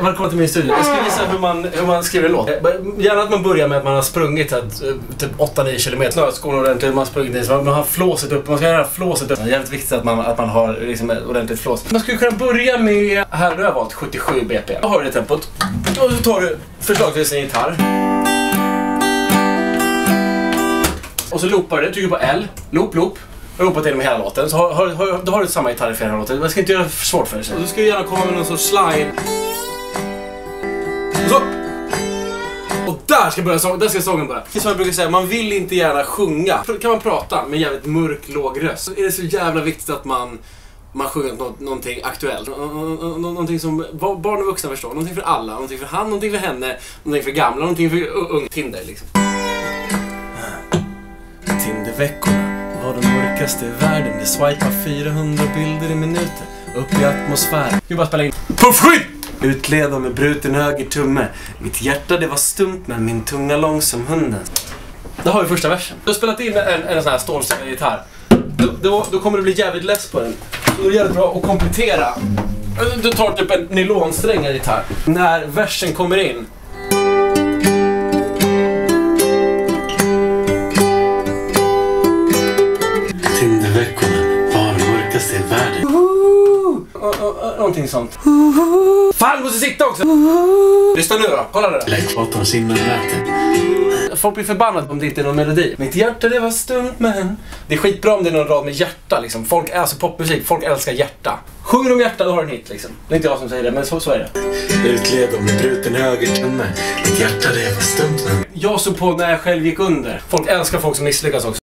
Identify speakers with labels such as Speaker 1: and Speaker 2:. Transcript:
Speaker 1: Välkommen till min studio. Jag ska visa hur man, hur man skriver en låt. Eh, Gärna att man börjar med att man har sprungit så att, eh, typ 8-9 kilometer. Snöskon ordentligt, man har sprungit i, så man har flåset upp. Man ska göra flåset upp. Det är jävligt viktigt att man, att man har liksom ordentligt flås. Man skulle kunna börja med, här har jag valt 77 BPM. Då har du det tempot. Och så tar du förslagsvis en gitarr. Och så loopar du det, trycker på L, loop, loop. Loopar till med hela låten. Så har, har, har, då har du samma gitarr för hela låten. Man ska inte göra det för svårt för dig. Och du ska ju gärna komma med någon sorts slide. Och så. Och där ska, börja, sång- där ska sången börja. Det är som jag brukar säga, man vill inte gärna sjunga. Kan man prata med jävligt mörk, låg röst så är det så jävla viktigt att man man sjunger nå- någonting aktuellt. Nå- nå- nå- Någonting som ba- barn och vuxna förstår. Någonting för alla. Någonting för han, någonting för henne. Någonting för gamla, någonting för ung. Tinder liksom. Tinderveckorna var de mörkaste i världen. Jag swipar 400 bilder i minuten. Upp i atmosfären. Vi bara spela in. Puffskydd! Utleva med bruten höger tumme. Mitt hjärta det var stumt men min tunga lång som hunden. Då har vi första versen. Du har spelat in en, en sån här stålsträngad gitarr. Då, då, då kommer du bli jävligt less på den. Då är det jävligt bra att komplettera. Du tar typ en nylonsträngad gitarr. När versen kommer in Någonting sånt. Fan, du måste sitta också! Lyssna nu då, kolla nu.
Speaker 2: Eller ekvatorns innanläte.
Speaker 1: Folk blir förbannade om det inte är någon melodi. Mitt hjärta det var stumt men... Det är skitbra om det är någon rad med hjärta liksom. Folk, alltså popmusik, folk älskar hjärta. Sjunger de hjärta då har du en hit liksom. Det är inte jag som säger det, men så, så är det.
Speaker 2: Utled med bruten höger tumme. Mitt hjärta det var stumt men
Speaker 1: Jag såg på när jag själv gick under. Folk älskar folk som misslyckas också.